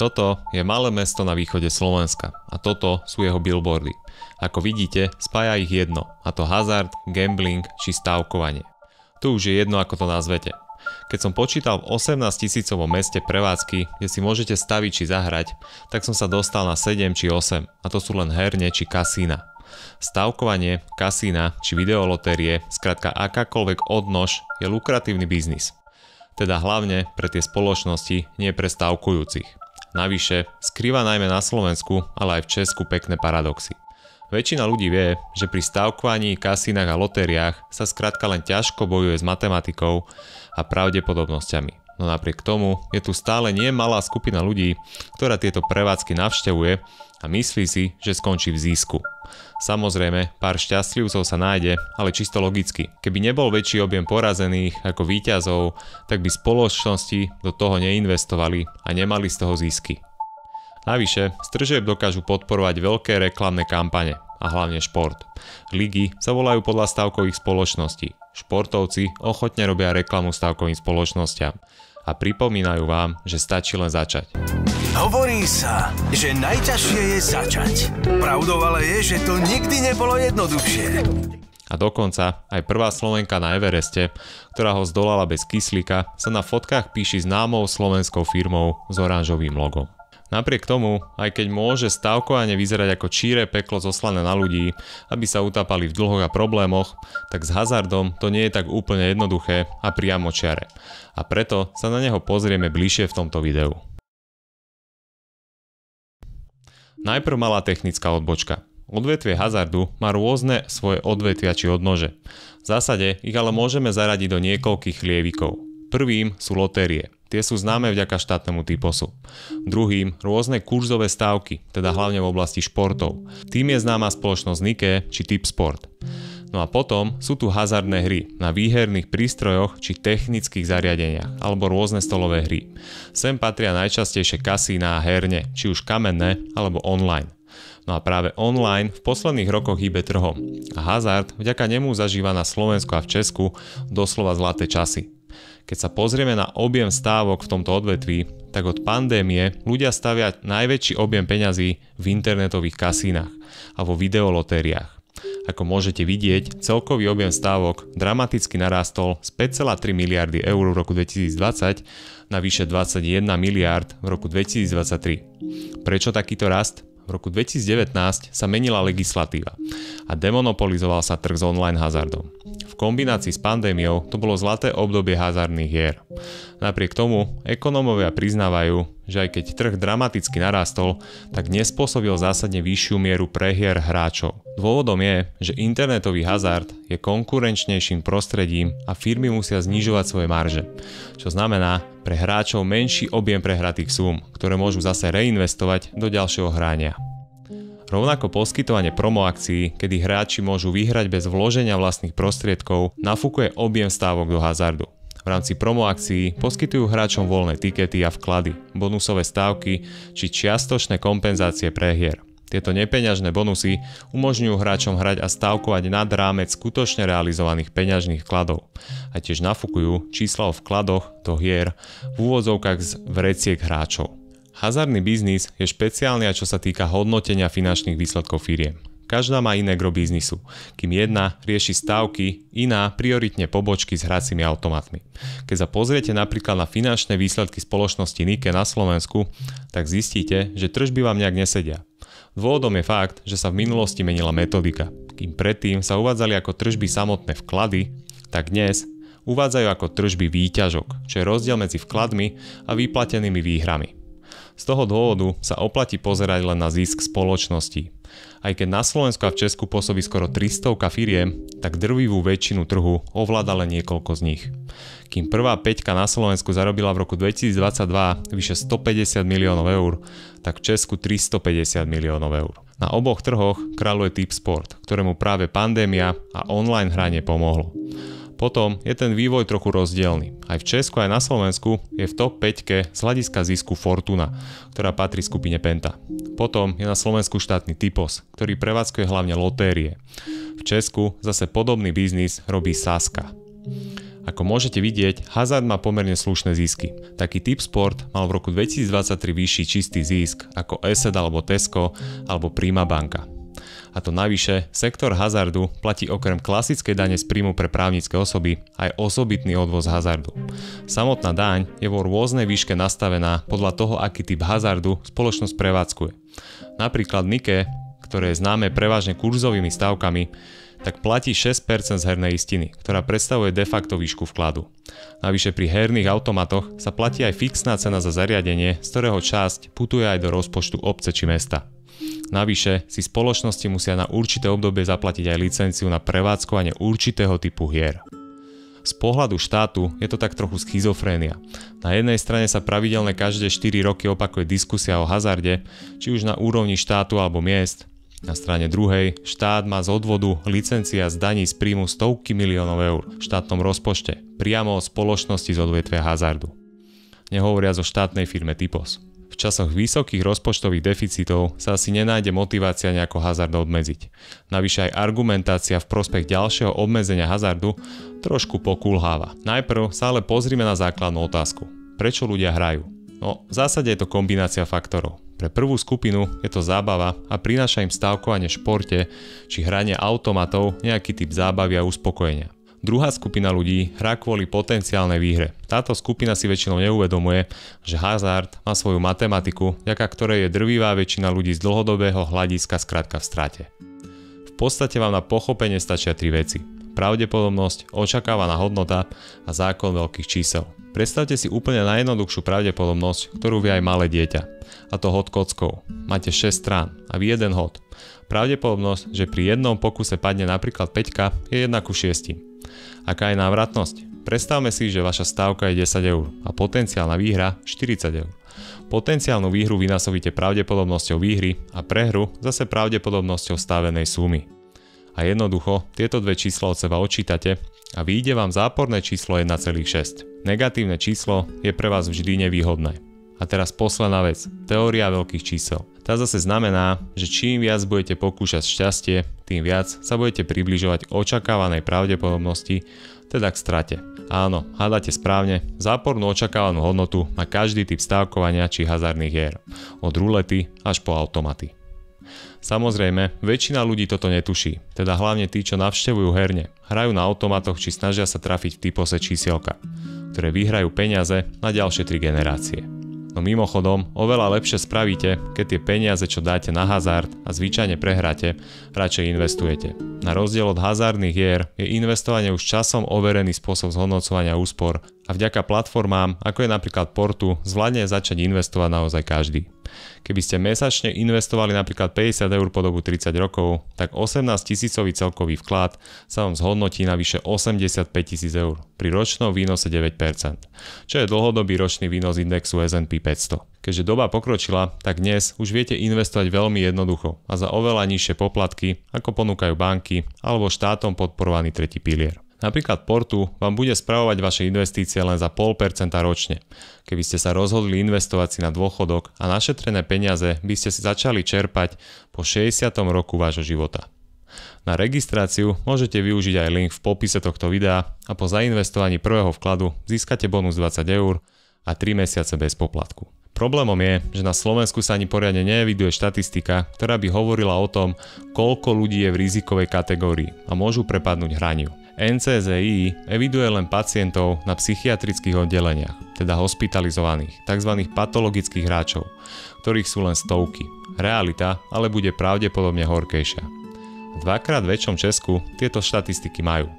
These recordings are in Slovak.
Toto je malé mesto na východe Slovenska a toto sú jeho billboardy. Ako vidíte, spája ich jedno, a to hazard, gambling či stavkovanie. Tu už je jedno, ako to nazvete. Keď som počítal v 18 tisícovom meste prevádzky, kde si môžete staviť či zahrať, tak som sa dostal na 7 či 8 a to sú len herne či kasína. Stavkovanie, kasína či videolotérie, skrátka akákoľvek odnož je lukratívny biznis. Teda hlavne pre tie spoločnosti, nie pre stavkujúcich. Navyše, skrýva najmä na Slovensku, ale aj v Česku pekné paradoxy. Väčšina ľudí vie, že pri stavkovaní, kasínach a lotériách sa skrátka len ťažko bojuje s matematikou a pravdepodobnosťami. No napriek tomu je tu stále nie malá skupina ľudí, ktorá tieto prevádzky navštevuje a myslí si, že skončí v zisku. Samozrejme, pár šťastlivcov sa nájde, ale čisto logicky. Keby nebol väčší objem porazených ako výťazov, tak by spoločnosti do toho neinvestovali a nemali z toho zisky. Navyše, z tržieb dokážu podporovať veľké reklamné kampane a hlavne šport. Ligy sa volajú podľa stavkových spoločností. Športovci ochotne robia reklamu stavkovým spoločnosťam a pripomínajú vám, že stačí len začať. Hovorí sa, že najťažšie je začať. Pravdou ale je, že to nikdy nebolo jednoduchšie. A dokonca aj prvá Slovenka na Evereste, ktorá ho zdolala bez kyslíka, sa na fotkách píši známou slovenskou firmou s oranžovým logom. Napriek tomu, aj keď môže stavkovanie vyzerať ako číre peklo zoslané na ľudí, aby sa utápali v dlhoch a problémoch, tak s hazardom to nie je tak úplne jednoduché a priamo čiare. A preto sa na neho pozrieme bližšie v tomto videu. Najprv malá technická odbočka. Odvetvie hazardu má rôzne svoje odvetvia či odnože. V zásade ich ale môžeme zaradiť do niekoľkých lievikov. Prvým sú lotérie. Tie sú známe vďaka štátnemu typosu. Druhým rôzne kurzové stávky, teda hlavne v oblasti športov. Tým je známa spoločnosť Nike či Tip Sport. No a potom sú tu hazardné hry na výherných prístrojoch či technických zariadeniach alebo rôzne stolové hry. Sem patria najčastejšie kasína a herne, či už kamenné alebo online. No a práve online v posledných rokoch hýbe trhom. A hazard vďaka nemu zažíva na Slovensku a v Česku doslova zlaté časy. Keď sa pozrieme na objem stávok v tomto odvetví, tak od pandémie ľudia stavia najväčší objem peňazí v internetových kasínach a vo videolotériách. Ako môžete vidieť, celkový objem stávok dramaticky narastol z 5,3 miliardy eur v roku 2020 na vyše 21 miliard v roku 2023. Prečo takýto rast? V roku 2019 sa menila legislatíva a demonopolizoval sa trh s online hazardom. V kombinácii s pandémiou to bolo zlaté obdobie hazardných hier. Napriek tomu ekonómovia priznávajú, že aj keď trh dramaticky narastol, tak nespôsobil zásadne vyššiu mieru prehier hráčov. Dôvodom je, že internetový hazard je konkurenčnejším prostredím a firmy musia znižovať svoje marže, čo znamená pre hráčov menší objem prehratých súm, ktoré môžu zase reinvestovať do ďalšieho hrania. Rovnako poskytovanie promo akcií, kedy hráči môžu vyhrať bez vloženia vlastných prostriedkov, nafúkuje objem stávok do hazardu. V rámci promo akcií poskytujú hráčom voľné tikety a vklady, bonusové stávky či čiastočné kompenzácie prehier. Tieto nepeňažné bonusy umožňujú hráčom hrať a stávkovať nad rámec skutočne realizovaných peňažných vkladov a tiež nafúkujú čísla o vkladoch do hier v úvodzovkách z vreciek hráčov. Hazardný biznis je špeciálny aj čo sa týka hodnotenia finančných výsledkov firiem. Každá má iné gro biznisu, kým jedna rieši stávky, iná prioritne pobočky s hracími automatmi. Keď sa pozriete napríklad na finančné výsledky spoločnosti Nike na Slovensku, tak zistíte, že tržby vám nejak nesedia. Dôvodom je fakt, že sa v minulosti menila metodika. Kým predtým sa uvádzali ako tržby samotné vklady, tak dnes uvádzajú ako tržby výťažok, čo je rozdiel medzi vkladmi a vyplatenými výhrami. Z toho dôvodu sa oplatí pozerať len na zisk spoločnosti. Aj keď na Slovensku a v Česku pôsobí skoro 300 firiem, tak drvivú väčšinu trhu ovláda len niekoľko z nich. Kým prvá peťka na Slovensku zarobila v roku 2022 vyše 150 miliónov eur, tak v Česku 350 miliónov eur. Na oboch trhoch kráľuje typ sport, ktorému práve pandémia a online hranie pomohlo. Potom je ten vývoj trochu rozdielny. Aj v Česku, aj na Slovensku je v top 5 z hľadiska zisku Fortuna, ktorá patrí skupine Penta. Potom je na Slovensku štátny Typos, ktorý prevádzkuje hlavne lotérie. V Česku zase podobný biznis robí Saska. Ako môžete vidieť, hazard má pomerne slušné zisky. Taký typ sport mal v roku 2023 vyšší čistý zisk ako ESET alebo Tesco alebo Prima banka. A to navyše, sektor hazardu platí okrem klasickej dane z príjmu pre právnické osoby aj osobitný odvoz hazardu. Samotná daň je vo rôznej výške nastavená podľa toho, aký typ hazardu spoločnosť prevádzkuje. Napríklad Nike, ktoré je známe prevažne kurzovými stavkami, tak platí 6% z hernej istiny, ktorá predstavuje de facto výšku vkladu. Navyše pri herných automatoch sa platí aj fixná cena za zariadenie, z ktorého časť putuje aj do rozpočtu obce či mesta. Navyše si spoločnosti musia na určité obdobie zaplatiť aj licenciu na prevádzkovanie určitého typu hier. Z pohľadu štátu je to tak trochu schizofrénia. Na jednej strane sa pravidelne každé 4 roky opakuje diskusia o hazarde, či už na úrovni štátu alebo miest, na strane druhej štát má z odvodu licencia z daní z príjmu stovky miliónov eur v štátnom rozpočte, priamo od spoločnosti z odvetvia hazardu. Nehovoriac o štátnej firme Typos. V časoch vysokých rozpočtových deficitov sa asi nenájde motivácia nejako hazard obmedziť. Navyše aj argumentácia v prospech ďalšieho obmedzenia hazardu trošku pokulháva. Najprv sa ale pozrime na základnú otázku. Prečo ľudia hrajú? No, v zásade je to kombinácia faktorov. Pre prvú skupinu je to zábava a prináša im stávkovanie v športe či hranie automatov nejaký typ zábavy a uspokojenia. Druhá skupina ľudí hrá kvôli potenciálnej výhre. Táto skupina si väčšinou neuvedomuje, že hazard má svoju matematiku, vďaka ktorej je drvivá väčšina ľudí z dlhodobého hľadiska skrátka v strate. V podstate vám na pochopenie stačia tri veci. Pravdepodobnosť, očakávaná hodnota a zákon veľkých čísel. Predstavte si úplne najjednoduchšiu pravdepodobnosť, ktorú vie aj malé dieťa. A to hod kockou. Máte 6 strán a vy jeden hod. Pravdepodobnosť, že pri jednom pokuse padne napríklad 5 je 1 ku 6. Aká je návratnosť? Predstavme si, že vaša stávka je 10 eur a potenciálna výhra 40 eur. Potenciálnu výhru vynásobíte pravdepodobnosťou výhry a prehru zase pravdepodobnosťou stávenej sumy. A jednoducho tieto dve čísla od seba odčítate a vyjde vám záporné číslo 1,6. Negatívne číslo je pre vás vždy nevýhodné. A teraz posledná vec, teória veľkých čísel. Tá zase znamená, že čím viac budete pokúšať šťastie, tým viac sa budete približovať očakávanej pravdepodobnosti, teda k strate. Áno, hádate správne, zápornú očakávanú hodnotu má každý typ stávkovania či hazardných hier, od rulety až po automaty. Samozrejme, väčšina ľudí toto netuší, teda hlavne tí, čo navštevujú herne, hrajú na automatoch či snažia sa trafiť v typose čísielka, ktoré vyhrajú peniaze na ďalšie 3 generácie. No mimochodom, oveľa lepšie spravíte, keď tie peniaze, čo dáte na hazard a zvyčajne prehráte, radšej investujete. Na rozdiel od hazardných hier je investovanie už časom overený spôsob zhodnocovania úspor a vďaka platformám, ako je napríklad Portu, zvládne začať investovať naozaj každý. Keby ste mesačne investovali napríklad 50 eur po dobu 30 rokov, tak 18 tisícový celkový vklad sa vám zhodnotí na vyše 85 tisíc eur pri ročnom výnose 9%, čo je dlhodobý ročný výnos indexu S&P 500. Keďže doba pokročila, tak dnes už viete investovať veľmi jednoducho a za oveľa nižšie poplatky, ako ponúkajú banky alebo štátom podporovaný tretí pilier. Napríklad Portu vám bude spravovať vaše investície len za 0,5% ročne. Keby ste sa rozhodli investovať si na dôchodok a našetrené peniaze by ste si začali čerpať po 60. roku vášho života. Na registráciu môžete využiť aj link v popise tohto videa a po zainvestovaní prvého vkladu získate bonus 20 eur a 3 mesiace bez poplatku. Problémom je, že na Slovensku sa ani poriadne neeviduje štatistika, ktorá by hovorila o tom, koľko ľudí je v rizikovej kategórii a môžu prepadnúť hraniu. NCZI eviduje len pacientov na psychiatrických oddeleniach, teda hospitalizovaných, tzv. patologických hráčov, ktorých sú len stovky. Realita ale bude pravdepodobne horkejšia. V dvakrát väčšom Česku tieto štatistiky majú.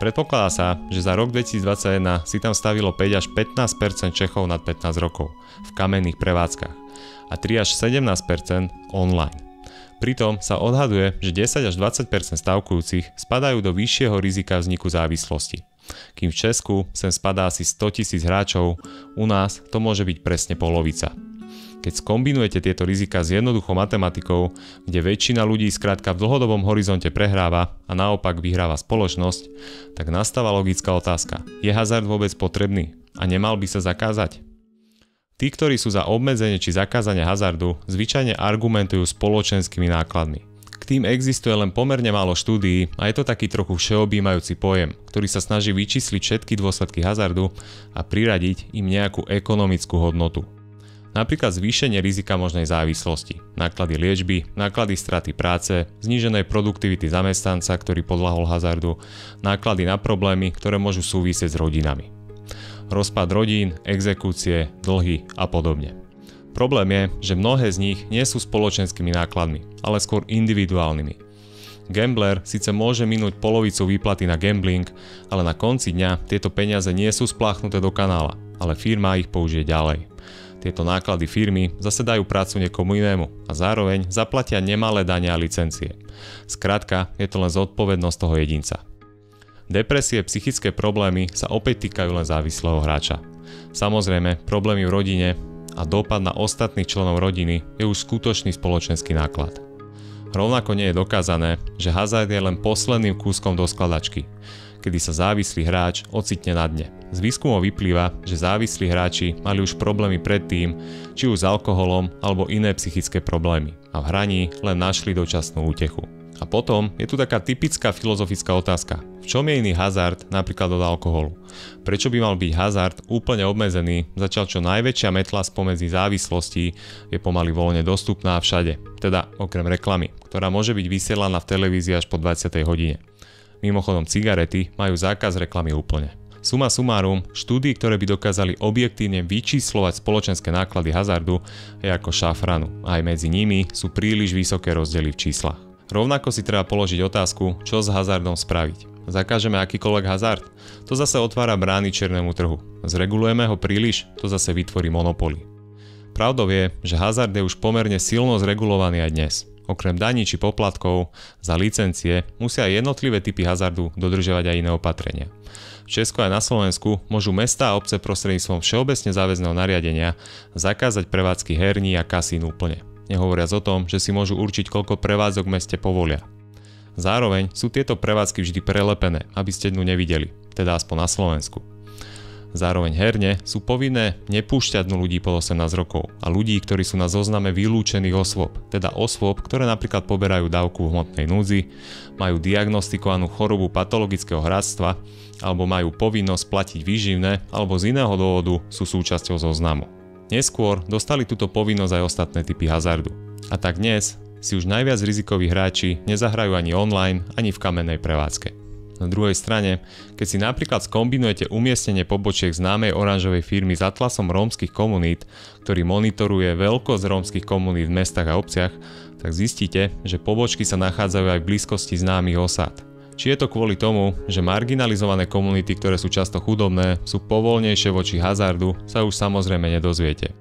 Predpokladá sa, že za rok 2021 si tam stavilo 5 až 15% Čechov nad 15 rokov v kamenných prevádzkach a 3 až 17 online. Pritom sa odhaduje, že 10 až 20% stavkujúcich spadajú do vyššieho rizika vzniku závislosti. Kým v Česku sem spadá asi 100 tisíc hráčov, u nás to môže byť presne polovica. Keď skombinujete tieto rizika s jednoduchou matematikou, kde väčšina ľudí skrátka v dlhodobom horizonte prehráva a naopak vyhráva spoločnosť, tak nastáva logická otázka. Je hazard vôbec potrebný a nemal by sa zakázať? Tí, ktorí sú za obmedzenie či zakázanie hazardu, zvyčajne argumentujú spoločenskými nákladmi. K tým existuje len pomerne málo štúdií a je to taký trochu všeobjímajúci pojem, ktorý sa snaží vyčísliť všetky dôsledky hazardu a priradiť im nejakú ekonomickú hodnotu. Napríklad zvýšenie rizika možnej závislosti, náklady liečby, náklady straty práce, zníženej produktivity zamestnanca, ktorý podľahol hazardu, náklady na problémy, ktoré môžu súvisieť s rodinami. Rozpad rodín, exekúcie, dlhy a podobne. Problém je, že mnohé z nich nie sú spoločenskými nákladmi, ale skôr individuálnymi. Gambler síce môže minúť polovicu výplaty na gambling, ale na konci dňa tieto peniaze nie sú spláchnuté do kanála, ale firma ich použije ďalej. Tieto náklady firmy zase dajú prácu niekomu inému a zároveň zaplatia nemalé dania a licencie. Skrátka, je to len zodpovednosť toho jedinca. Depresie, psychické problémy sa opäť týkajú len závislého hráča. Samozrejme, problémy v rodine a dopad na ostatných členov rodiny je už skutočný spoločenský náklad. Rovnako nie je dokázané, že hazard je len posledným kúskom do skladačky, kedy sa závislý hráč ocitne na dne. Z výskumov vyplýva, že závislí hráči mali už problémy predtým, či už s alkoholom alebo iné psychické problémy a v hraní len našli dočasnú útechu. A potom je tu taká typická filozofická otázka. V čom je iný hazard napríklad od alkoholu? Prečo by mal byť hazard úplne obmedzený, začal čo najväčšia metla spomedzi závislostí je pomaly voľne dostupná všade, teda okrem reklamy, ktorá môže byť vysielaná v televízii až po 20. hodine. Mimochodom cigarety majú zákaz reklamy úplne. Suma sumárum, štúdii, ktoré by dokázali objektívne vyčíslovať spoločenské náklady hazardu, je ako šafranu aj medzi nimi sú príliš vysoké rozdiely v číslach. Rovnako si treba položiť otázku, čo s hazardom spraviť. Zakážeme akýkoľvek hazard? To zase otvára brány černému trhu. Zregulujeme ho príliš? To zase vytvorí monopoly. Pravdou je, že hazard je už pomerne silno zregulovaný aj dnes. Okrem daní či poplatkov za licencie musia aj jednotlivé typy hazardu dodržiavať aj iné opatrenia. V Česku aj na Slovensku môžu mesta a obce prostredníctvom všeobecne záväzného nariadenia zakázať prevádzky herní a kasín úplne. Nehovoriac o tom, že si môžu určiť, koľko prevádzok v meste povolia. Zároveň sú tieto prevádzky vždy prelepené, aby ste dnu nevideli, teda aspoň na Slovensku. Zároveň herne sú povinné nepúšťať dnu ľudí pod 18 rokov a ľudí, ktorí sú na zozname vylúčených osôb, teda osôb, ktoré napríklad poberajú dávku v hmotnej núdzi, majú diagnostikovanú chorobu patologického hradstva alebo majú povinnosť platiť výživné alebo z iného dôvodu sú súčasťou zoznamu. Neskôr dostali túto povinnosť aj ostatné typy hazardu. A tak dnes si už najviac rizikoví hráči nezahrajú ani online, ani v kamennej prevádzke. Na druhej strane, keď si napríklad skombinujete umiestnenie pobočiek známej oranžovej firmy s atlasom rómskych komunít, ktorý monitoruje veľkosť rómskych komunít v mestách a obciach, tak zistíte, že pobočky sa nachádzajú aj v blízkosti známych osád. Či je to kvôli tomu, že marginalizované komunity, ktoré sú často chudobné, sú povolnejšie voči hazardu, sa už samozrejme nedozviete.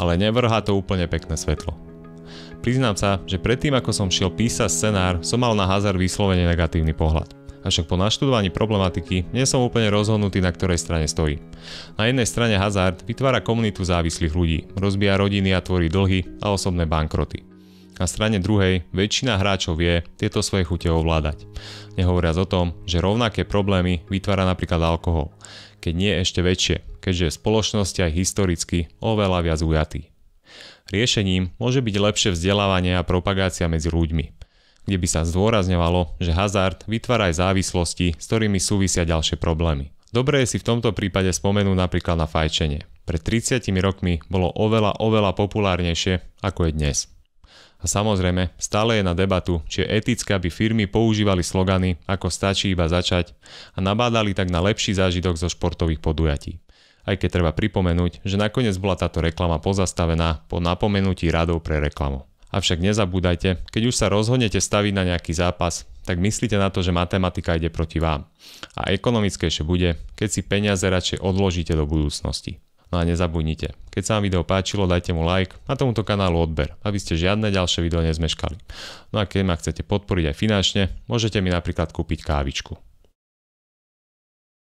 Ale nevrhá to úplne pekné svetlo. Priznám sa, že predtým ako som šiel písať scenár, som mal na hazard vyslovene negatívny pohľad avšak po naštudovaní problematiky nie som úplne rozhodnutý, na ktorej strane stojí. Na jednej strane hazard vytvára komunitu závislých ľudí, rozbíja rodiny a tvorí dlhy a osobné bankroty. Na strane druhej väčšina hráčov vie tieto svoje chute ovládať. Nehovoriac o tom, že rovnaké problémy vytvára napríklad alkohol, keď nie ešte väčšie, keďže v spoločnosti aj historicky oveľa viac ujatý. Riešením môže byť lepšie vzdelávanie a propagácia medzi ľuďmi, kde by sa zdôrazňovalo, že hazard vytvára aj závislosti, s ktorými súvisia ďalšie problémy. Dobre je si v tomto prípade spomenúť napríklad na fajčenie. Pred 30 rokmi bolo oveľa, oveľa populárnejšie ako je dnes. A samozrejme, stále je na debatu, či je etické, aby firmy používali slogany ako stačí iba začať a nabádali tak na lepší zážitok zo športových podujatí. Aj keď treba pripomenúť, že nakoniec bola táto reklama pozastavená po napomenutí radov pre reklamu. Avšak nezabúdajte, keď už sa rozhodnete staviť na nejaký zápas, tak myslíte na to, že matematika ide proti vám. A ekonomickejšie bude, keď si peniaze radšej odložíte do budúcnosti. No a nezabudnite, keď sa vám video páčilo, dajte mu like a tomuto kanálu odber, aby ste žiadne ďalšie video nezmeškali. No a keď ma chcete podporiť aj finančne, môžete mi napríklad kúpiť kávičku.